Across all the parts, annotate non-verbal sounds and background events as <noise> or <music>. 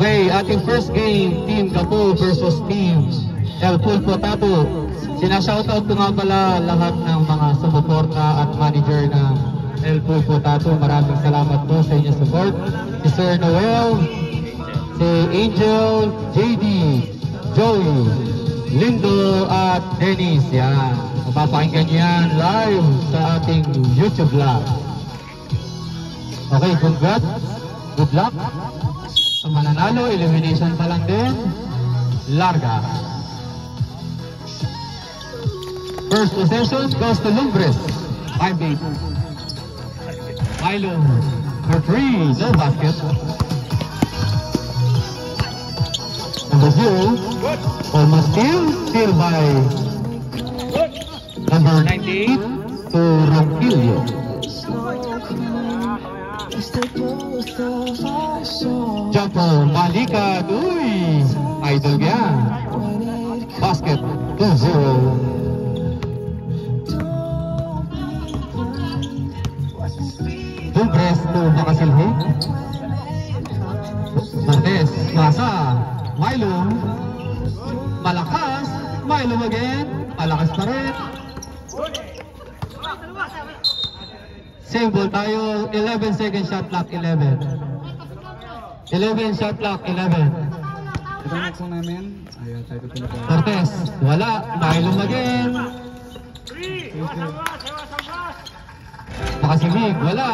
Okay, ating first game, Team Gapo versus Team El Pulpo Tato. Sinashoutout ko nga pala lahat ng mga sumuporta at manager ng El Pulpo Tato. Maraming salamat po sa inyong support. Si Sir Noel, si Angel, JD, Joey, Lindo at Dennis. Yan. Mapapakinggan yan live sa ating YouTube live. Okay, congrats. Good luck. Mananalo, elimination pa lang din. Larga. First possession goes to Lumbres. Five eight. Milo for three. No basket. Number zero. Almost steal. Steal by number 98 to Ronquillo. Jumper, Malika, uy! Idol yan. Basket, 2-0. Dubres to Makasilhi. Cortez, Masa, Milo. Malakas, Milo again. Malakas pa rin. Same ball tayo, 11 second shot clock, 11. 11 shot clock, 11. Ito po namin. Ayan, tayo na Cortez, wala. Milo again. Makasimig, wala.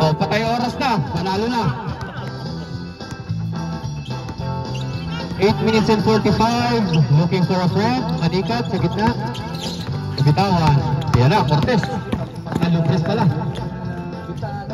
Oh, patay oras na. Panalo na. 8 minutes and 45. Looking for a friend. Manikat sa gitna. Bitawan. Yan na, Cortez. Nalupres pala.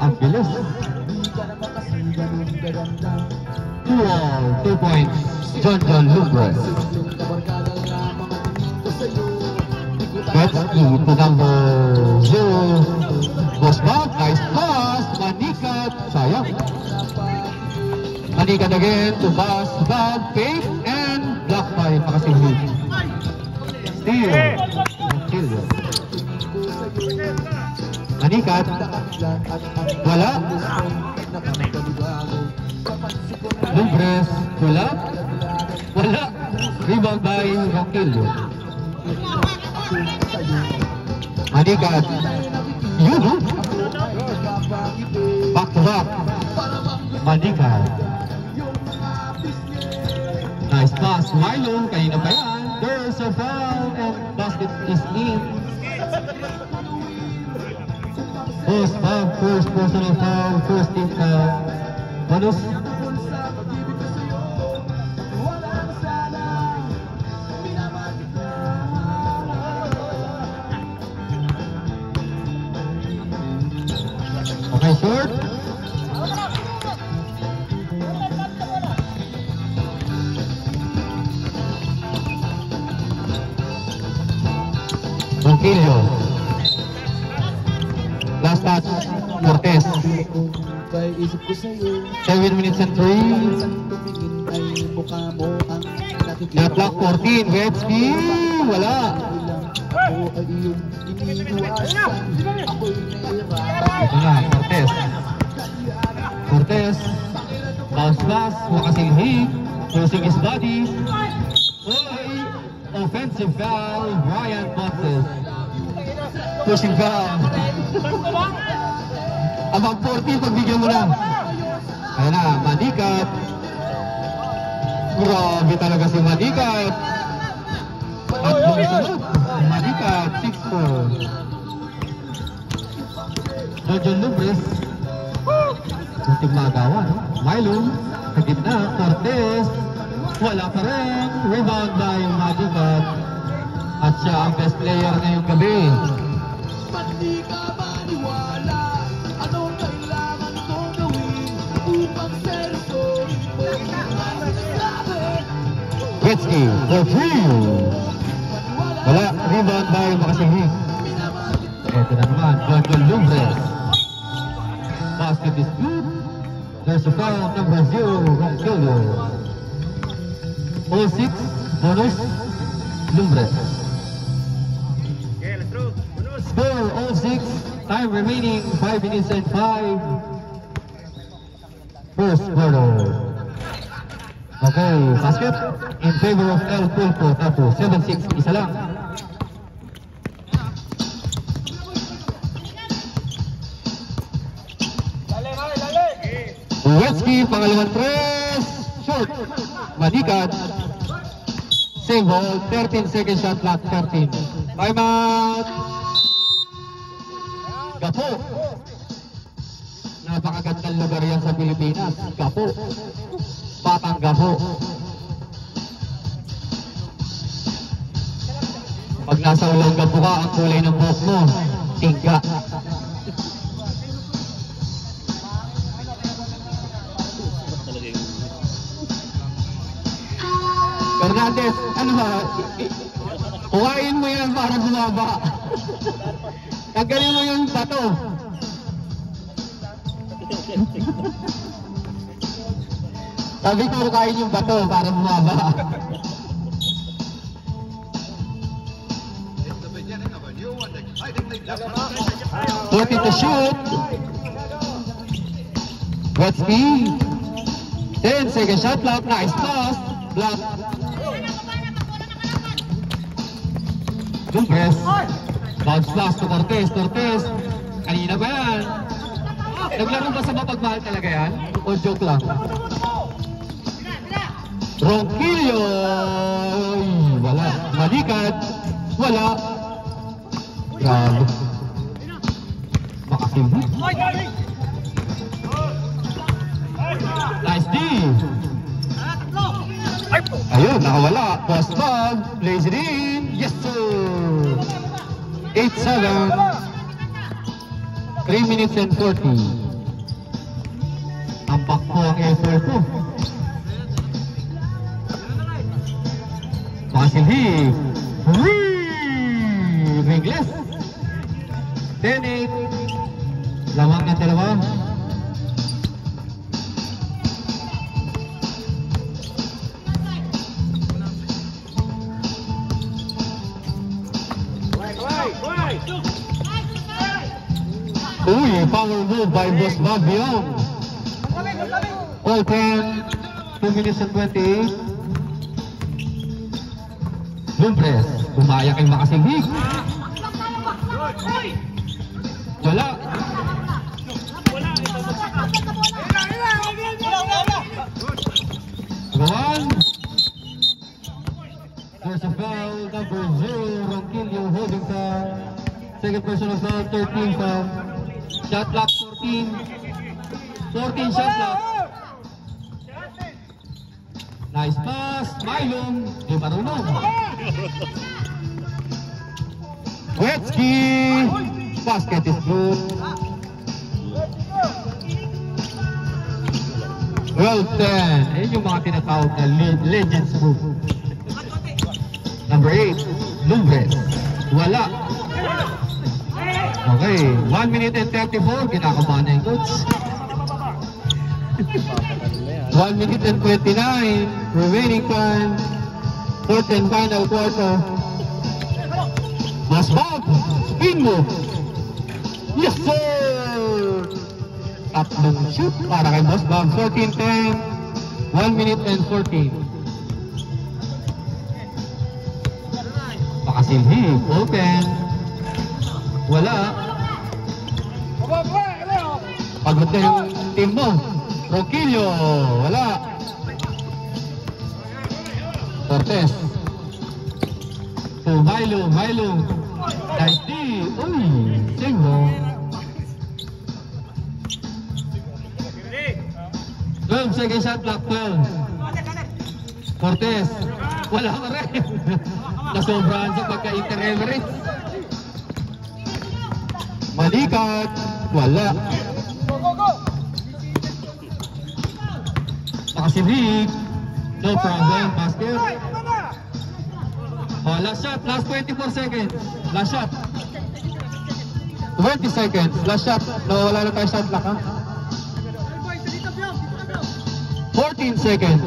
Ang bilis. Two all, two points. John John Lupres. Gretzky to number zero. Boss Bob, nice pass. Manikat, sayang. Manikat again to Boss Bob, fake and blocked by Makasihli. Steal. Steal. Manikat. Wala. Lumbres. Wala. Wala. Rebound by Roquillo. Manikat. Yun, no? Back to back. Manikat. Nice pass. Milo, kanina pa yan. There's a foul and basket is in. First foul, first personal foul, first team foul. Uh, bonus. Ronquillo. Last touch, Cortez. Isip ko sa'yo, 7 minutes and 3. isang tumingin ay mukha mo ang nakikita Na clock 14, Gretzky. Wala. Ito na, Cortez. Cortez. Bounce pass, makasilhi. Using his body. Offensive foul, Ryan Pushing foul. Abang 40, pagbigyan mo na. Ayan na, Manikat. Grabe talaga si Manikat. At bumisunod, Manikat, 6-4. Jojon Lubres. Muntik magawa, no? Milo, sa gitna, Cortez. Wala pa rin. Rebound by Magicat. At siya ang best player ngayong gabi. Gretzky for three. Wala. Rebound by Makasinghi. Ito na naman, Jojon Lubres. Basket is good. There's a foul number zero, Ronquillo. All six, bonus, Lumbres. Score all six, Time remaining 5 minutes and 5. First quarter. Okay, basket in favor of El Pulpo Tapo. 7-6, isa lang. Uwetski, pangalawang tres. Short. Manikat. Save ball. 13 second shot clock. 13. Time out. Gapo. Napakagandang lugar yan sa Pilipinas. Gapo. Batang Gapo. Pag nasa ulang gapo ka, ang kulay ng buhok mo, tingga. Fernandez, ano ba? Huwain mo yan para bumaba. Tanggalin mo yung bato. Sabi ko hukayin yung bato para bumaba. Forty to shoot. Wetsky. 10 second shot clock. Nice pass. Block. Lumpres. Bounce pass to Cortez. Cortez. Kanina ba yan? Naglaro ba sa mapagmahal talaga yan? O joke lang? Ronquillo! Wala. Malikat. Wala. Grabe. Makasimbi. Nice D. Ayun, nakawala. Post ball. Plays it in. Yes, sir. 8-7. 3 minutes and 40. Tampak po ang effort ko. Masilhi. Whee! Ringless. 10-8. Lamang na dalawa. Power move by Boss Bob. All 10, 2 minutes and 28. Lumpres, umaya kay Makasinghig. Wala. One. There's a foul, number zero, Ronquillo holding foul. Second personal foul, 13 foul. Shot clock, 14. 14 shot clock. Nice pass, Mylon, di marunong. Wetsky, basket is good. 10. Ayun yung mga tinatawag na le- legends move. Number 8, Lumbres. Wala. Okay, 1 minute and 34. Kinakabahan na yung coach. <laughs> 1 minute and 29. Remaining time. Fourth and final quarter. Mas Bob, spin move. Yes, sir! Tatlong shoot para kay Bob. 14-10. 1 minute and 14. Makasilhi. Open. Wala. Pagod na yung team mo. Roquillo. Wala. Cortez. Milo. Nice D. Uy. Sing mo. 12 second shot clock 12. Cortez. Wala ka rin. <laughs> Nasobrahan sa pagka-inter-Everett. Malikat. Wala. Pakasibig. No problem. Basket. Oh, last shot. Last 24 seconds. Last shot. 20 seconds. Last shot. No, wala na tayo shot clock, ha? 14 seconds.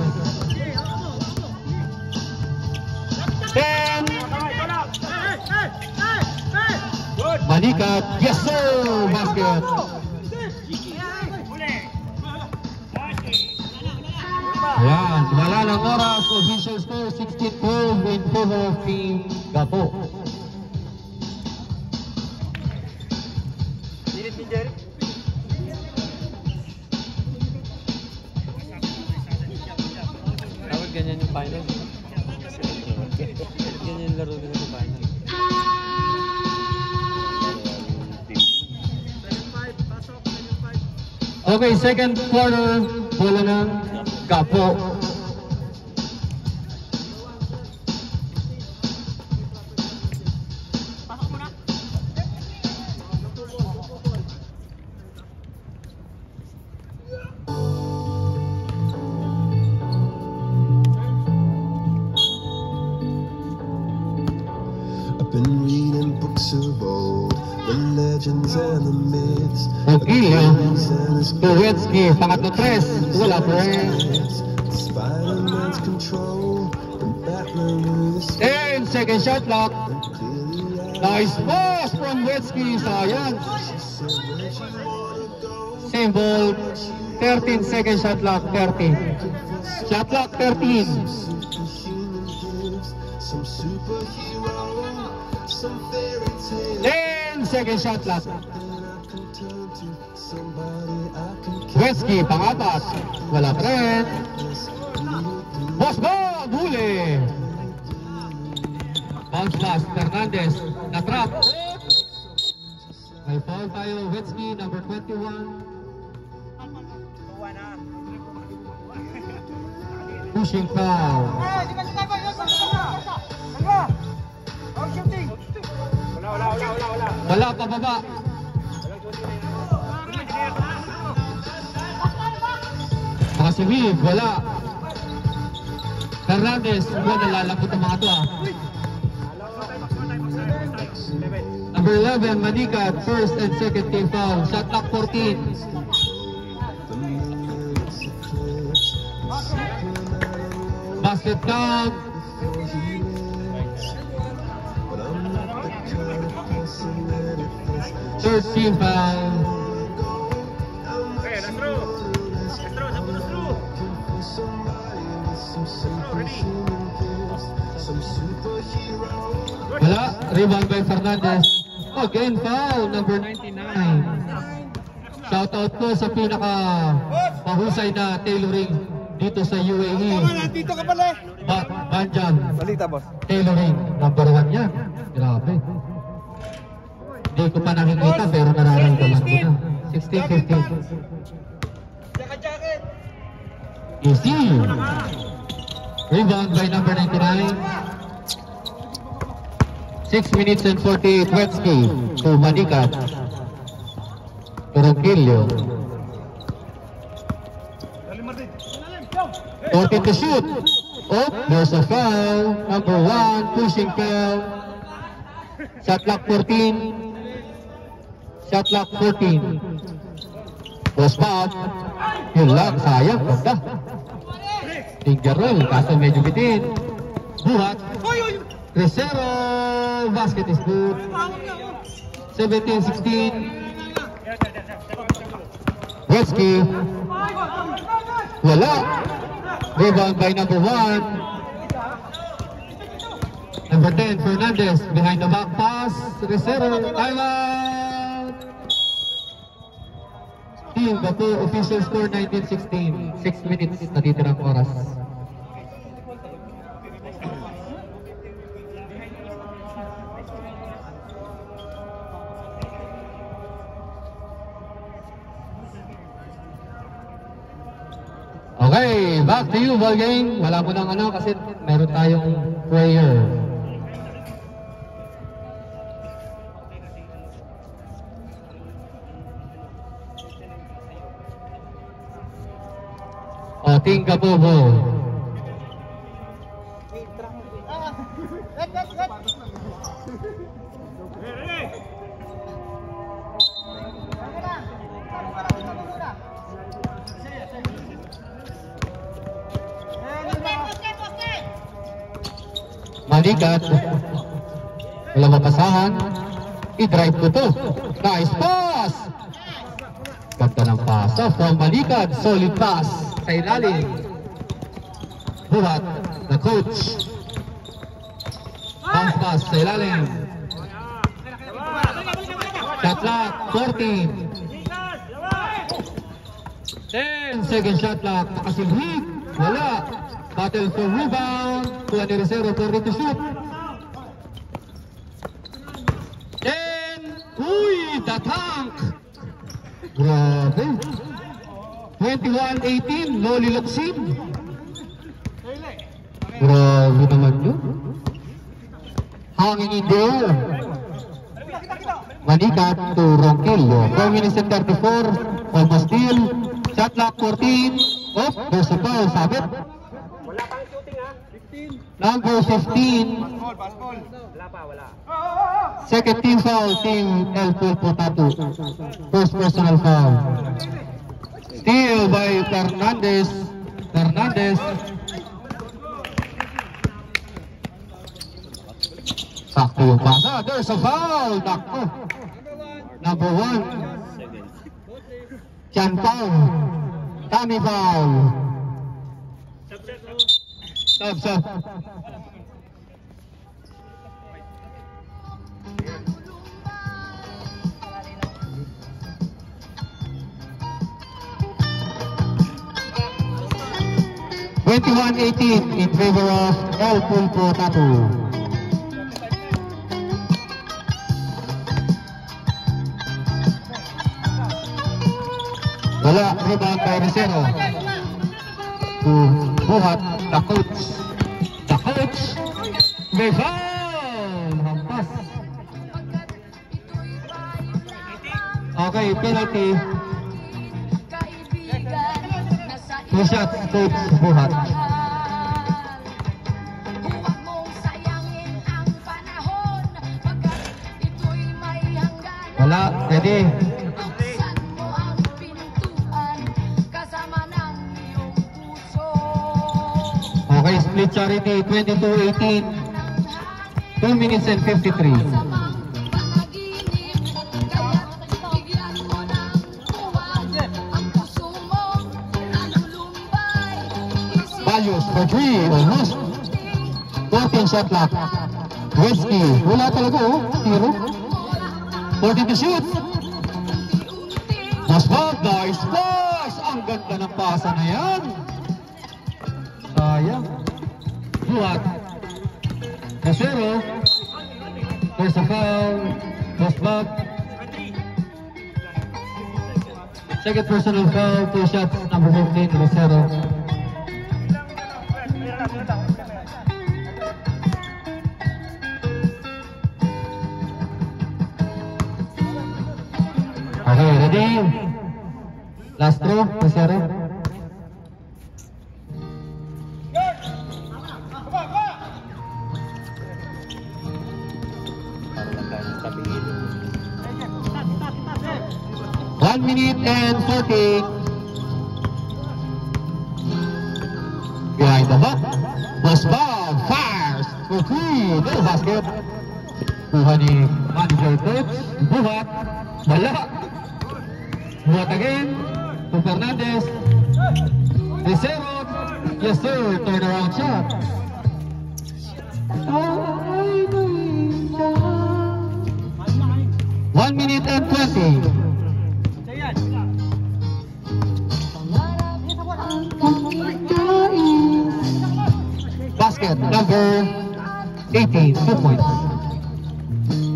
10, Manikat, yes sir! Basket! Ayan, wala ng oras, official score 16-12 in favor of Team Gapo. Dapat ganyan yung final. ganyan yung laro nila sa final. Okay, second quarter, bola ng Gapo. I've been reading books of old, the legends and the myths, his Tuwetsky, pangatlo tres, wala pirates, Spider-Man's control, and Batman with his And second shot clock, nice pass from Wetsky, sayang. Same ball, 13 second shot clock, 13. Shot clock, 13. Somebody I can Wetsky, pangapat, wala pa rin. Boss Bob, huli! Bounce pass, Fernandez, na-trap. May foul tayo, Wetsky, number 21. Pushing foul. Wala pa baba. Nakasimib, wala. Fernandez, wala nalalapot ang mga to ah. Number 11, Manika, first and second team foul. Shot clock 14. Basket count. 13 5 Wala, rebound by Fernandez. Again, foul, number 99. Shoutout po sa pinaka mahusay na tailoring dito sa UAE. Dito ka pala eh. Banjan. Balita boss. Tailoring, number 1 yan. Grabe. Hindi ko pa nakikita pero nararamdaman ko na. 16-15. Jacket, Easy. Rebound by number 99. 6 minutes and 48 Wetsky to Manikat. Torogilio. 14 to shoot. Oh, there's a foul. Number one, pushing foul. Shot clock 14. shot lock 14 Bospat hilang sayang udah Tingerul kasih mejubitin buat Cresero basket is good. 17-16 Wesky wala rebound by number 1 number 10 Fernandez behind the back pass. Cresero Island 2, Bato, official score 19-16. 6 minutes na natitirang oras. Okay, back to you, ball game. Wala mo ng ano kasi meron tayong prayer. Kabobo. Manikat. Wala mapasahan. I-drive ko to. Nice pass! Ganda ng pasa from Malikad. Solid pass sa ilalim. Buhat, the coach. Bounce pass sa ilalim. Shot clock, 14. 10 second shot clock. Wala. Battle for rebound. Kuha ni Recero, 40 to shoot. 10. Uy, the tank. Grabe. 21-18, Loli Locsin. Grabe naman yun. Hanging in the air. Manikat to Ronquillo. 4 minutes and 34. Almost steal. Shot clock 14. Oh, there's a foul. Sabit. Number 15. Second team foul, team El Pulpo Tatu. First personal foul. Steal by Fernandez. Fernandez. Sakto pasa. There's a foul. Nakto. Number one. Chan foul. Tommy foul. Stop, stop. Twenty-one eighteen in favor of El Pulpo Tattoo. Wala, rebound by Recero. To Buhat, the coach. The coach. Okay, penalty. Ang pintuan Kasama ng iyong puso Okay, split charity, 22-18. 2 minutes and 53. For 3, almost. 14 shot clock. Gretzky, wala talaga oh, tiro. 40 to shoot. Masbog, nice pass! Ang ganda ng pasa na yan. Sayang. Buhat. Casero. There's a foul. Masbog. Second personal foul, two shots, number 15, Rosero. Okay, ready? Last throw, Rosero. Para lang tayo sa tabingin. One minute and 40. Behind the back. Basbag fires for three. No basket. Kuha ni manager coach. Buhat. Wala. But again, to Fernandez, disabled. Yes, sir, turnaround shot. One minute and twenty. Basket number 18, two points.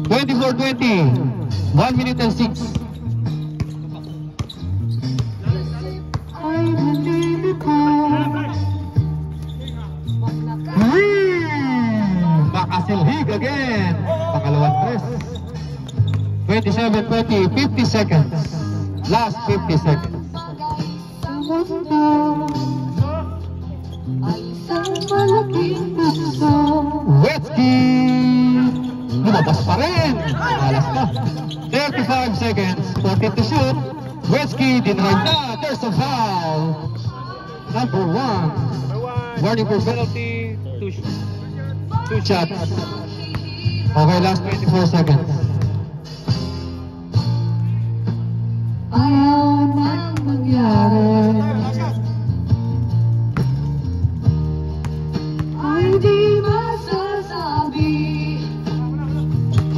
24-20, 1 minute and 6. 27-20, 50 seconds. Last 50 seconds. Wetsky! Lumabas pa rin! Alas na. 35 seconds. 40 to shoot. Denied na. There's a foul. Number one. Warning for penalty. Two, sh- Two shots. Okay, last 24 seconds. ayaw nang mangyari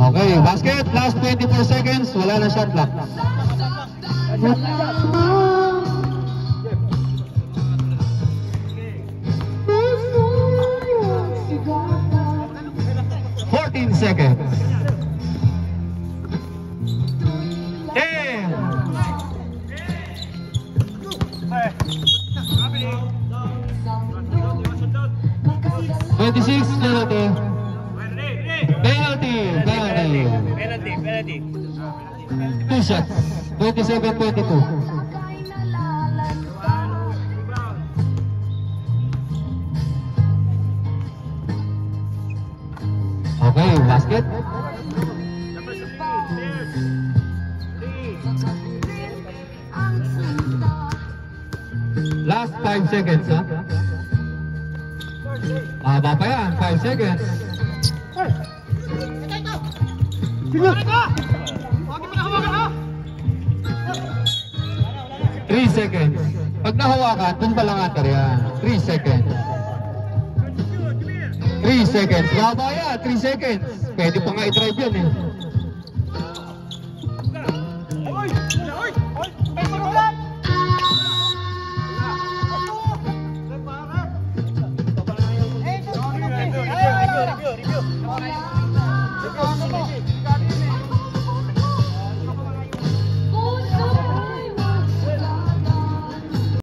Okay, basket, last 24 seconds, wala na shot clock Fourteen seconds. Mahaba pa yan, 5 seconds. Three seconds. Pag nahawakan, dun pa lang atar yan. Three seconds. Three seconds. Mahaba yan, three seconds. Pwede pa nga i-drive yan eh.